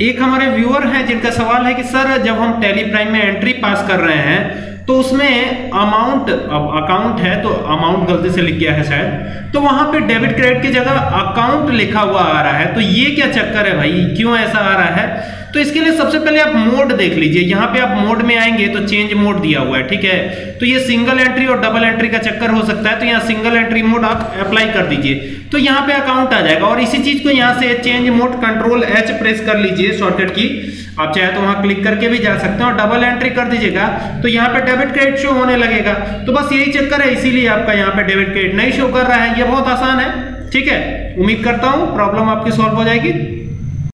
एक हमारे व्यूअर हैं जिनका सवाल है कि, सर, जब हम टेली प्राइम में एंट्री पास कर रहे हैं तो उसमें अमाउंट अब अकाउंट है तो अमाउंट गलती से लिख गया है शायद तो वहाँ पे डेबिट क्रेडिट की जगह अकाउंट लिखा हुआ आ रहा है तो ये क्या चक्कर है भाई? क्यों ऐसा आ रहा है? तो इसके लिए सबसे पहले आप मोड देख लीजिए। यहाँ पे आप मोड में आएँगे तो चेंज मोड दिया हुआ है, ठीक है? तो ये सिंगल एंट्री और डबल एंट्री का चक्कर हो सकता है तो यहाँ सिंगल एंट्री मोड आप अप्लाई कर दीजिए। तो यहाँ पे अकाउंट आ जाएगा और इसी चीज़ को यहाँ से change mode control H press कर लीजिए शॉर्टकट की। आप चाहे तो वहाँ क्लिक करके भी जा सकते हैं और डबल एंट्री कर दीजिएगा। तो यहाँ पे डेबिट क्रेडिट शो होने लगेगा। तो बस यही चक्कर है, इसीलिए आपका यहाँ पे डेबिट क्रेडिट नहीं शो कर रहा है। ये बहुत आसान है, ठीक है? उम्मीद करता हूँ प्रॉब्लम आपकी सॉल्व हो जाएगी।